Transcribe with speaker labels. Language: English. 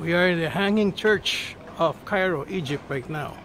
Speaker 1: We are in the Hanging Church of Cairo, Egypt right now.